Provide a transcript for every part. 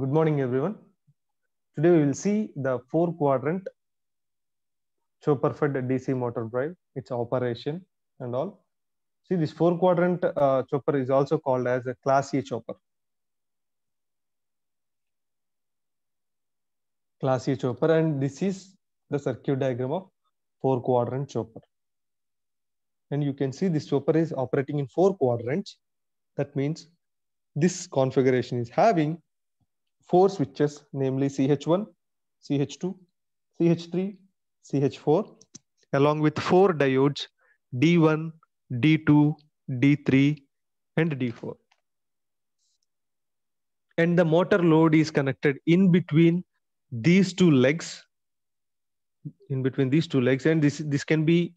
Good morning, everyone. Today we will see the four quadrant Chopper-fed DC motor drive, its operation and all. See, this four quadrant uh, chopper is also called as a class A chopper. Class A chopper, and this is the circuit diagram of four quadrant chopper. And you can see this chopper is operating in four quadrants. That means this configuration is having four switches, namely CH1, CH2, CH3, CH4, along with four diodes D1, D2, D3, and D4. And the motor load is connected in between these two legs, in between these two legs, and this, this can be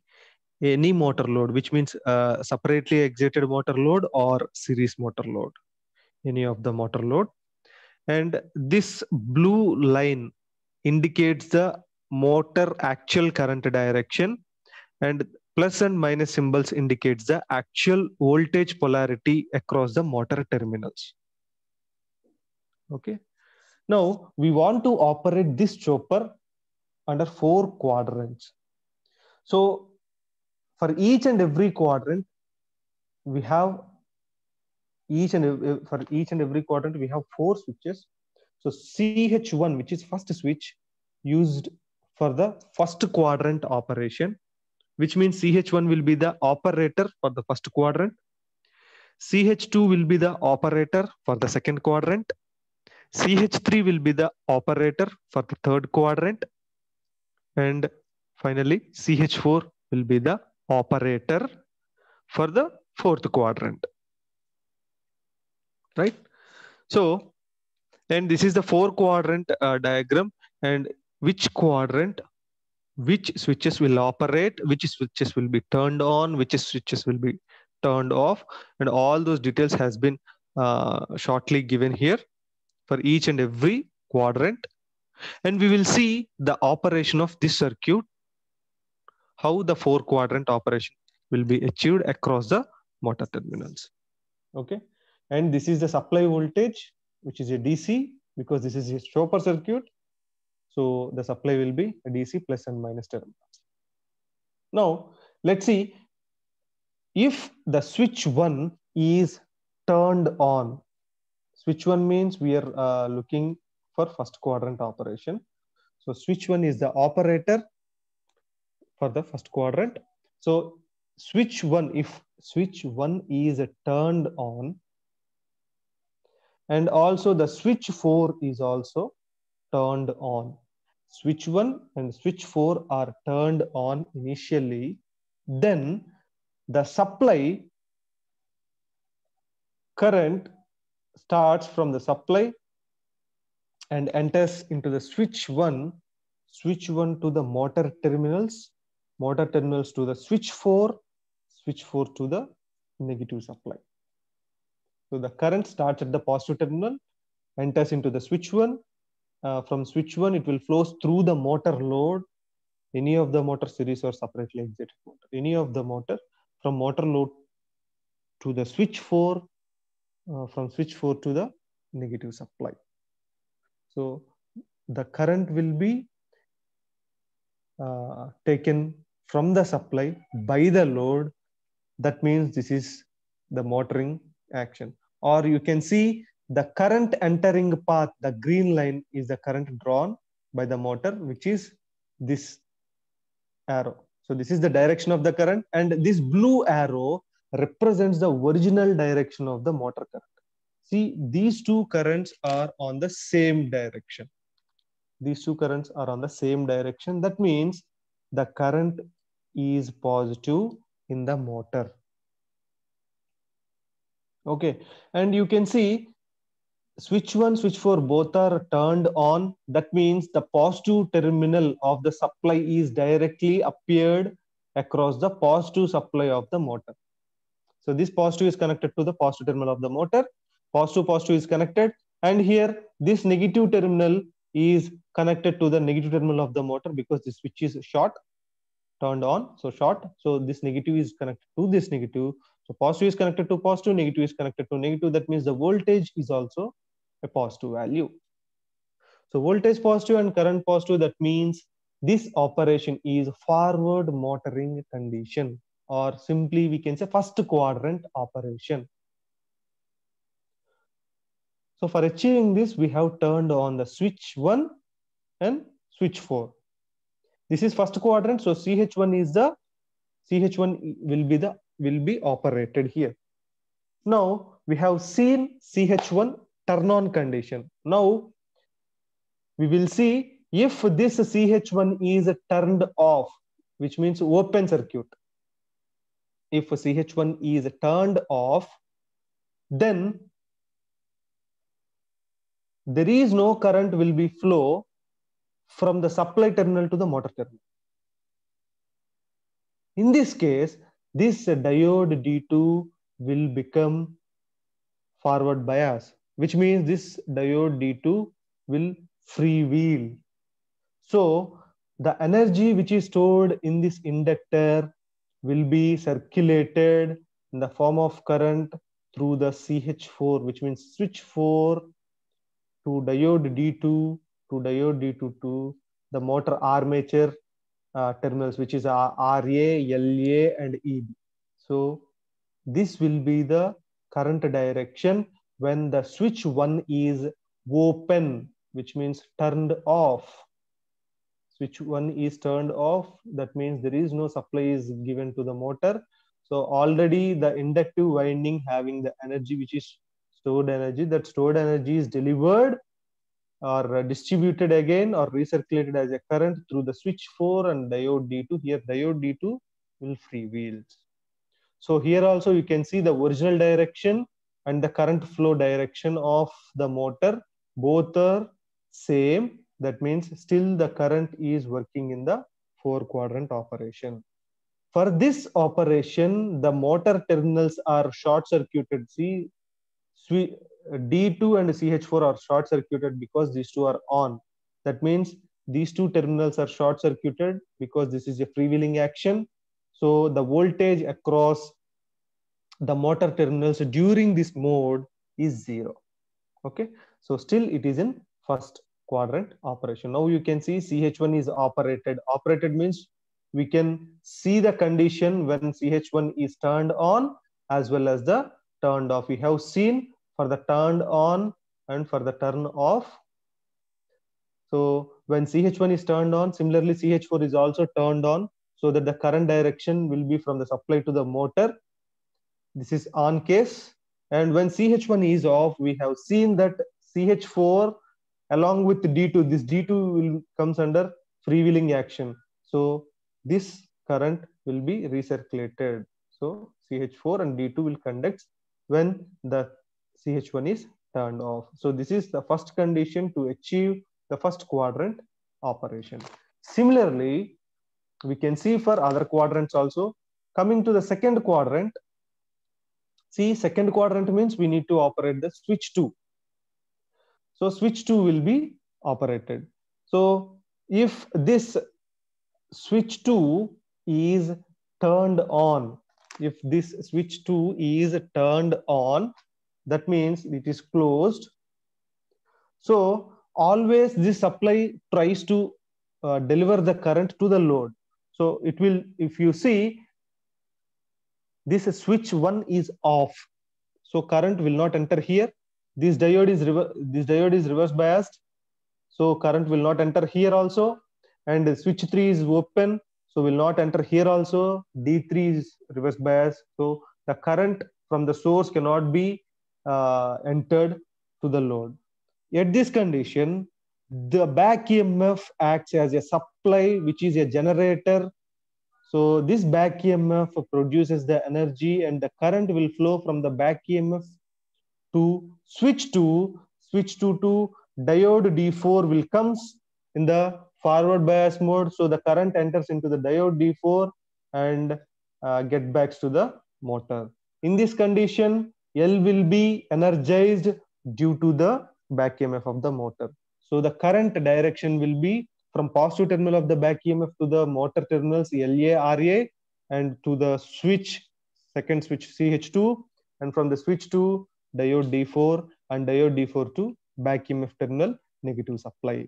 any motor load, which means uh, separately excited motor load or series motor load, any of the motor load. And this blue line indicates the motor actual current direction and plus and minus symbols indicates the actual voltage polarity across the motor terminals. Okay. Now we want to operate this chopper under four quadrants. So for each and every quadrant, we have each and every, for each and every quadrant, we have four switches. So CH1, which is first switch used for the first quadrant operation, which means CH1 will be the operator for the first quadrant. CH2 will be the operator for the second quadrant. CH3 will be the operator for the third quadrant. And finally, CH4 will be the operator for the fourth quadrant. Right? So, and this is the four quadrant uh, diagram. And which quadrant which switches will operate which switches will be turned on which switches will be turned off. And all those details has been uh, shortly given here for each and every quadrant. And we will see the operation of this circuit how the four quadrant operation will be achieved across the motor terminals. Okay and this is the supply voltage which is a dc because this is a chopper circuit so the supply will be a DC plus and minus terminals. Now let's see if the switch one is turned on. Switch one means we are uh, looking for first quadrant operation. So switch one is the operator for the first quadrant. So switch one, if switch one is turned on, and also the switch four is also turned on. Switch 1 and switch 4 are turned on initially. Then the supply current starts from the supply and enters into the switch 1, switch 1 to the motor terminals, motor terminals to the switch 4, switch 4 to the negative supply. So the current starts at the positive terminal, enters into the switch 1, uh, from switch 1, it will flow through the motor load, any of the motor series or separately excited motor, any of the motor from motor load to the switch 4, uh, from switch 4 to the negative supply. So the current will be uh, taken from the supply by the load. That means this is the motoring action. Or you can see the current entering path, the green line is the current drawn by the motor, which is this arrow. So this is the direction of the current and this blue arrow represents the original direction of the motor current. See, these two currents are on the same direction. These two currents are on the same direction. That means the current is positive in the motor. Okay, and you can see switch 1 switch 4 both are turned on. That means the positive terminal of the supply is directly appeared across the positive supply of the motor. So this positive is connected to the positive terminal of the motor. Positive positive is connected. And here this negative terminal is connected to the negative terminal of the motor because the switch is short turned on so short. So this negative is connected to this negative so positive is connected to positive negative is connected to negative that means the voltage is also a positive value. So voltage positive and current positive, that means this operation is forward motoring condition or simply we can say first quadrant operation. So for achieving this, we have turned on the switch 1 and switch 4. This is first quadrant. So CH1 is the CH1 will be the will be operated here. Now we have seen CH1 turn on condition. Now we will see if this CH1 is turned off, which means open circuit. If CH1 is turned off, then there is no current will be flow from the supply terminal to the motor terminal. In this case, this diode D2 will become forward bias, which means this diode D2 will freewheel. So the energy which is stored in this inductor will be circulated in the form of current through the CH4, which means switch 4 to diode D2 to diode D2 to the motor armature uh, terminals, which is RA, LA, and EB. So this will be the current direction when the switch 1 is open, which means turned off. Switch 1 is turned off. That means there is no supply is given to the motor. So already the inductive winding having the energy which is stored energy. That stored energy is delivered or uh, distributed again or recirculated as a current through the switch 4 and diode D2. Here diode D2 will freewheel. So here also you can see the original direction and the current flow direction of the motor. Both are same. That means still the current is working in the four quadrant operation. For this operation, the motor terminals are short circuited. See, D2 and CH4 are short circuited because these two are on. That means these two terminals are short circuited because this is a freewheeling action. So the voltage across the motor terminals during this mode is zero. Okay, so still it is in first quadrant operation. Now you can see CH1 is operated. Operated means we can see the condition when CH1 is turned on as well as the turned off. We have seen for the turned on and for the turn off. So when CH1 is turned on, similarly CH4 is also turned on so that the current direction will be from the supply to the motor. This is on case. And when CH1 is off, we have seen that CH4 along with D2, this D2 will comes under freewheeling action. So this current will be recirculated. So CH4 and D2 will conduct when the CH1 is turned off. So this is the first condition to achieve the first quadrant operation. Similarly, we can see for other quadrants also. Coming to the second quadrant, see second quadrant means we need to operate the switch 2. So switch 2 will be operated. So if this switch 2 is turned on, if this switch 2 is turned on, that means it is closed. So always this supply tries to uh, deliver the current to the load. So it will if you see this switch 1 is off. So current will not enter here. This diode is this diode is reverse biased. So current will not enter here also. And switch 3 is open. So will not enter here also. D3 is reverse bias so the current from the source cannot be uh, entered to the load. At this condition, the back EMF acts as a supply, which is a generator. So this back EMF produces the energy and the current will flow from the back EMF to switch to switch to to diode D4 will comes in the forward bias mode. So the current enters into the diode D4 and uh, get back to the motor. In this condition, L will be energized due to the back EMF of the motor. So the current direction will be from positive terminal of the back EMF to the motor terminals LA, RA and to the switch, second switch CH2 and from the switch to diode D4 and diode D4 to back EMF terminal negative supply.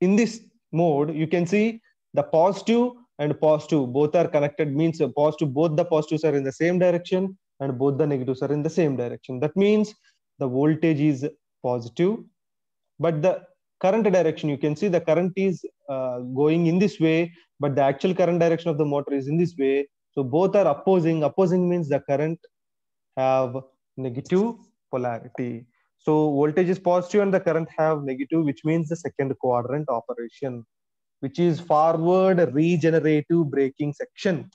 In this mode, you can see the positive and positive both are connected means positive both the positives are in the same direction and both the negatives are in the same direction. That means the voltage is positive, but the current direction, you can see the current is uh, going in this way, but the actual current direction of the motor is in this way. So both are opposing. Opposing means the current have negative polarity. So voltage is positive and the current have negative, which means the second quadrant operation, which is forward regenerative braking section.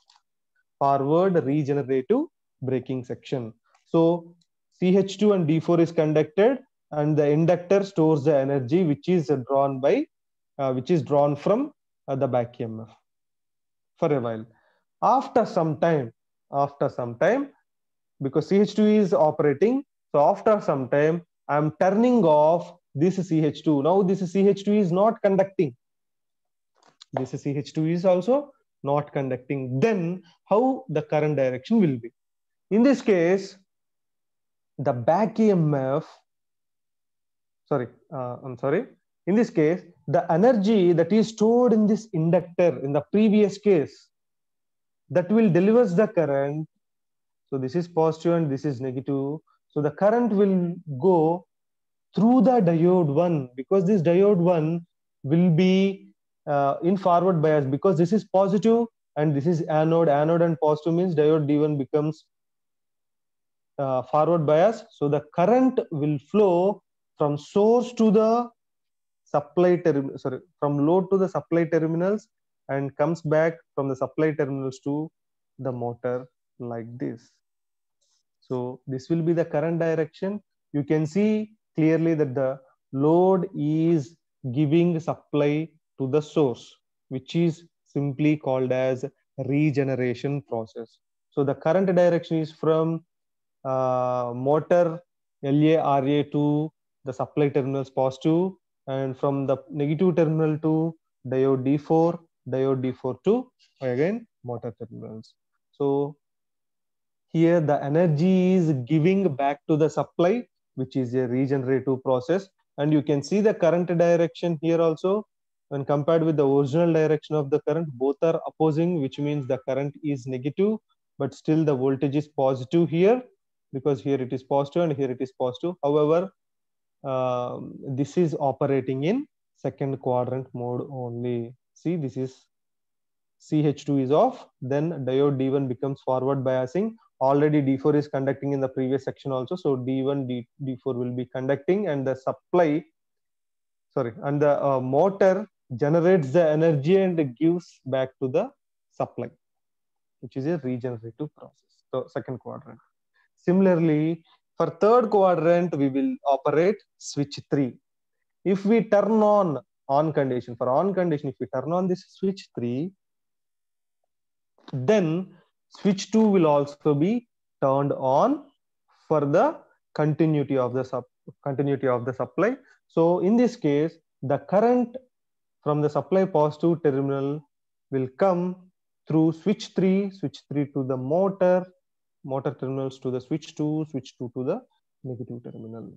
Forward regenerative braking section. So CH2 and D4 is conducted and the inductor stores the energy which is drawn by, uh, which is drawn from uh, the back EMF for a while. After some time, after some time, because CH2 is operating, so after some time, I'm turning off this CH2. Now this CH2 is not conducting. This is CH2 is also not conducting. Then how the current direction will be? In this case, the back EMF, sorry, uh, I'm sorry. In this case, the energy that is stored in this inductor in the previous case, that will delivers the current. So this is positive and this is negative. So the current will go through the diode 1 because this diode 1 will be uh, in forward bias because this is positive and this is anode. Anode and positive means diode D1 becomes uh, forward bias. So the current will flow from source to the supply terminal, sorry, from load to the supply terminals and comes back from the supply terminals to the motor like this. So this will be the current direction. You can see clearly that the load is giving supply to the source, which is simply called as regeneration process. So the current direction is from uh, motor LA to the supply terminals positive and from the negative terminal to diode D4, diode D4 to again motor terminals. So here the energy is giving back to the supply, which is a regenerative process. And you can see the current direction here also. When compared with the original direction of the current, both are opposing, which means the current is negative, but still the voltage is positive here because here it is positive and here it is positive. However, um, this is operating in second quadrant mode only. See, this is CH2 is off, then diode D1 becomes forward biasing. Already D4 is conducting in the previous section also. So D1, D, D4 will be conducting and the supply, sorry, and the uh, motor generates the energy and gives back to the supply, which is a regenerative process. So second quadrant. Similarly, for third quadrant, we will operate switch 3. If we turn on on condition, for on condition, if we turn on this switch 3, then switch 2 will also be turned on for the continuity of the sub continuity of the supply. So in this case, the current from the supply positive terminal will come through switch 3, switch 3 to the motor, motor terminals to the switch 2, switch 2 to the negative terminal.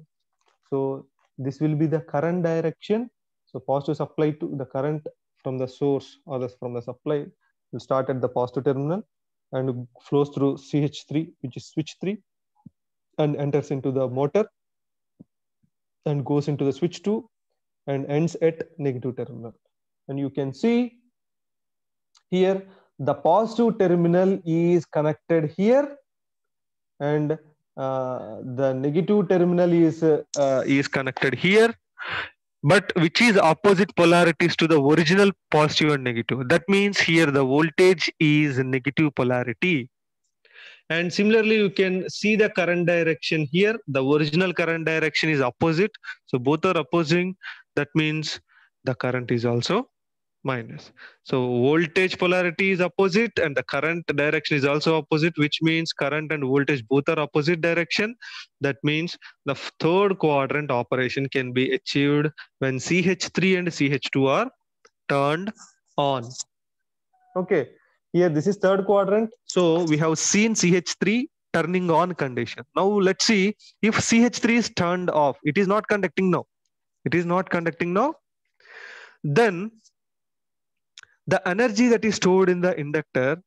So this will be the current direction. So positive supply to the current from the source or the, from the supply will start at the positive terminal and flows through CH3, which is switch 3, and enters into the motor and goes into the switch 2 and ends at negative terminal. And you can see here the positive terminal is connected here and uh, the negative terminal is uh, is connected here but which is opposite polarities to the original positive and negative that means here the voltage is negative polarity and similarly you can see the current direction here the original current direction is opposite so both are opposing that means the current is also minus. So voltage polarity is opposite and the current direction is also opposite, which means current and voltage both are opposite direction. That means the third quadrant operation can be achieved when CH3 and CH2 are turned on. Okay, here this is third quadrant. So we have seen CH3 turning on condition. Now let's see if CH3 is turned off. It is not conducting now. It is not conducting now. Then the energy that is stored in the inductor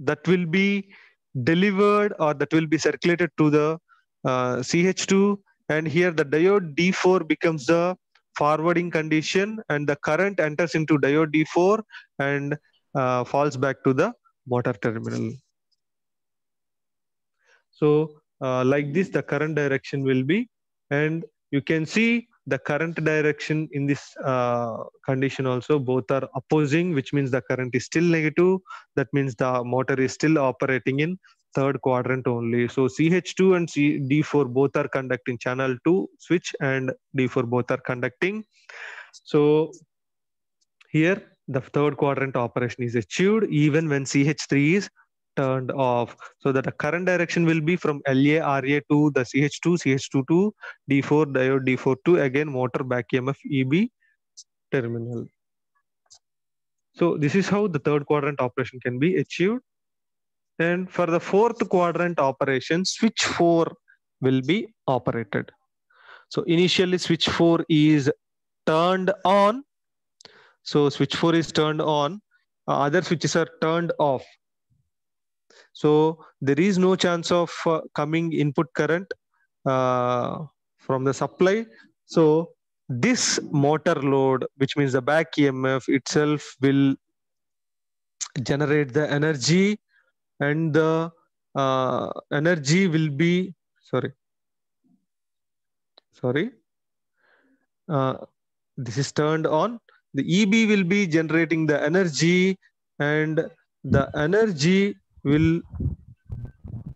that will be delivered or that will be circulated to the uh, CH2 and here the diode D4 becomes the forwarding condition and the current enters into diode D4 and uh, falls back to the motor terminal. So uh, like this, the current direction will be, and you can see the current direction in this uh, condition also both are opposing, which means the current is still negative. That means the motor is still operating in third quadrant only. So CH2 and C D4 both are conducting channel 2 switch and D4 both are conducting. So here the third quadrant operation is achieved even when CH3 is turned off so that the current direction will be from LA RA to the CH2 CH2 to D4 diode D4 to again motor back EMF EB terminal. So this is how the third quadrant operation can be achieved. And for the fourth quadrant operation, switch 4 will be operated. So initially switch 4 is turned on. So switch 4 is turned on. Uh, other switches are turned off. So there is no chance of uh, coming input current uh, from the supply. So this motor load, which means the back EMF itself will generate the energy and the uh, energy will be, sorry, sorry, uh, this is turned on. The EB will be generating the energy and the energy will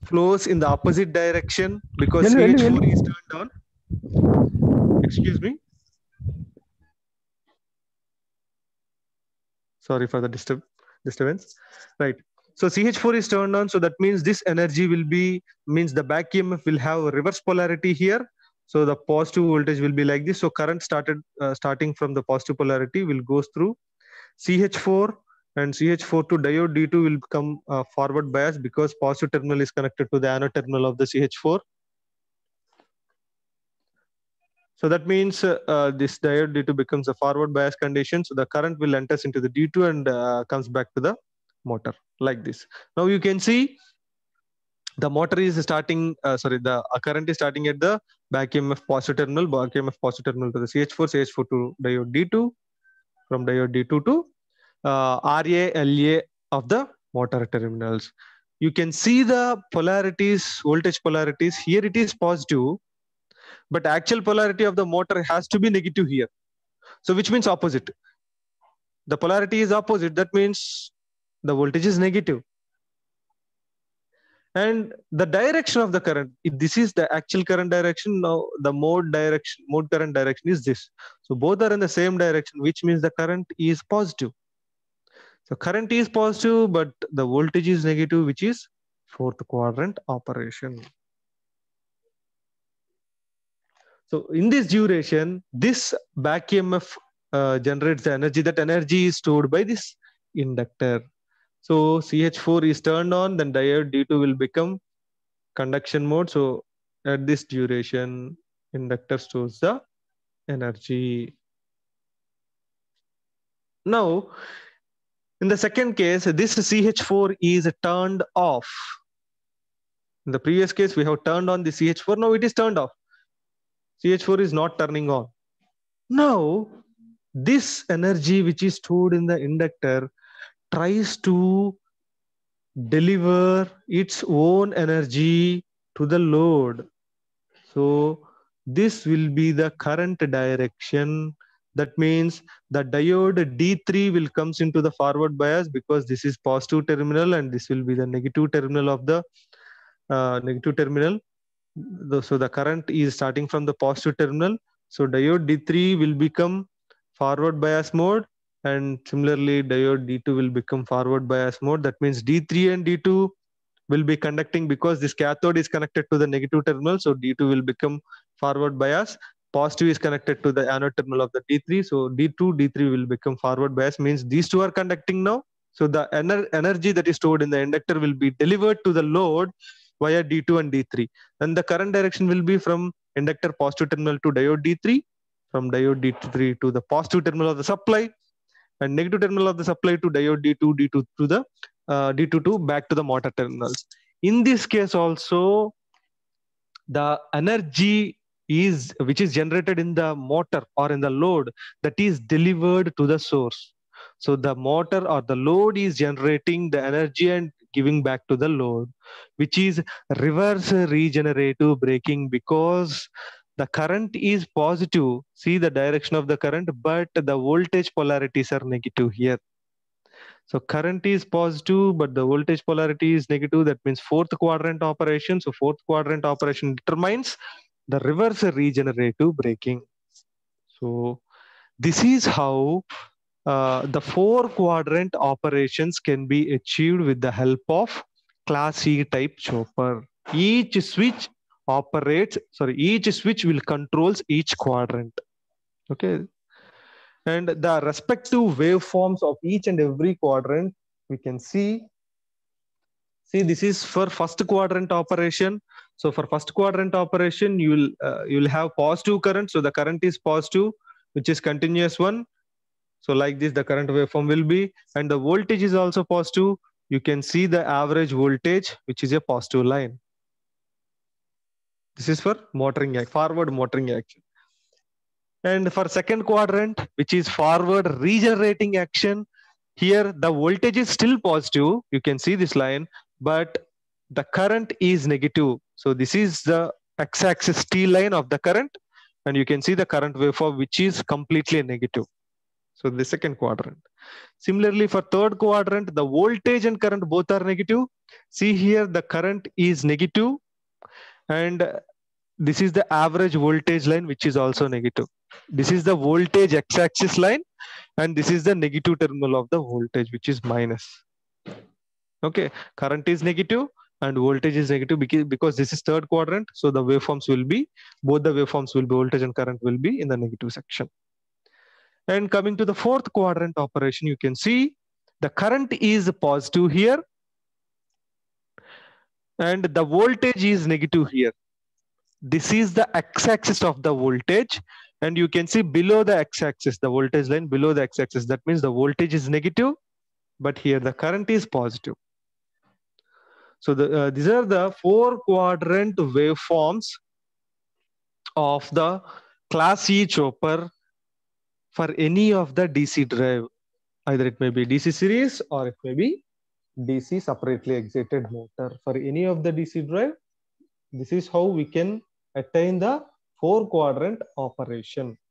flows in the opposite direction because Hello, hello, CH4 hello. is turned on. Excuse me. Sorry for the disturb disturbance. Right. So CH4 is turned on. So that means this energy will be means the back EMF will have a reverse polarity here. So the positive voltage will be like this. So current started uh, starting from the positive polarity will goes through CH4 and CH4 to diode D2 will become uh, forward bias because positive terminal is connected to the anode terminal of the CH4. So that means uh, uh, this diode D2 becomes a forward bias condition. So the current will enters into the D2 and uh, comes back to the motor like this. Now you can see the motor is starting, uh, sorry, the uh, current is starting at the back EMF positive terminal, back EMF positive terminal to the CH4, CH4 to diode D2, from diode D2 to uh, RA, LA of the motor terminals. You can see the polarities, voltage polarities. Here it is positive, but actual polarity of the motor has to be negative here. So which means opposite. The polarity is opposite. That means the voltage is negative. And the direction of the current, if this is the actual current direction. Now the mode direction, mode current direction is this. So both are in the same direction, which means the current is positive. So current is positive, but the voltage is negative, which is fourth quadrant operation. So in this duration, this back EMF uh, generates the energy. That energy is stored by this inductor. So CH4 is turned on, then diode D2 will become conduction mode. So at this duration, inductor stores the energy. Now, in the second case, this CH4 is turned off. In the previous case, we have turned on the CH4. Now it is turned off. CH4 is not turning on. Now, this energy which is stored in the inductor tries to deliver its own energy to the load. So, this will be the current direction. That means the diode D3 will comes into the forward bias because this is positive terminal and this will be the negative terminal of the uh, negative terminal. So the current is starting from the positive terminal. So diode D3 will become forward bias mode and similarly diode D2 will become forward bias mode. That means D3 and D2 will be conducting because this cathode is connected to the negative terminal. So D2 will become forward bias. Positive is connected to the anode terminal of the D3. So D2, D3 will become forward bias means these two are conducting now. So the ener- energy that is stored in the inductor will be delivered to the load via D2 and D3. and the current direction will be from inductor positive terminal to diode D3, from diode D3 to the positive terminal of the supply, and negative terminal of the supply to diode D2, D2 to the uh, D2 to back to the motor terminals. In this case also, the energy is which is generated in the motor or in the load that is delivered to the source. So the motor or the load is generating the energy and giving back to the load, which is reverse regenerative braking because the current is positive. See the direction of the current, but the voltage polarities are negative here. So current is positive, but the voltage polarity is negative. That means fourth quadrant operation. So fourth quadrant operation determines the reverse regenerative braking. So this is how uh, the four quadrant operations can be achieved with the help of class E type chopper. Each switch operates, sorry, each switch will controls each quadrant. Okay. And the respective waveforms of each and every quadrant, we can see. See, this is for first quadrant operation. So for first quadrant operation, you will uh, you will have positive current. So the current is positive, which is continuous one. So like this, the current waveform will be, and the voltage is also positive. You can see the average voltage, which is a positive line. This is for motoring forward motoring action. And for second quadrant, which is forward regenerating action, here the voltage is still positive. You can see this line, but the current is negative. So this is the x-axis T line of the current, and you can see the current waveform, which is completely negative. So the second quadrant. Similarly, for third quadrant, the voltage and current both are negative. See here, the current is negative, and this is the average voltage line, which is also negative. This is the voltage x-axis line, and this is the negative terminal of the voltage, which is minus. Okay, current is negative and voltage is negative because, because this is third quadrant. So the waveforms will be, both the waveforms will be voltage and current will be in the negative section. And coming to the fourth quadrant operation, you can see the current is positive here and the voltage is negative here. This is the x-axis of the voltage and you can see below the x-axis, the voltage line below the x-axis. That means the voltage is negative, but here the current is positive. So the, uh, these are the four quadrant waveforms of the class E chopper for any of the DC drive. Either it may be DC series or it may be DC separately excited motor. For any of the DC drive, this is how we can attain the four quadrant operation.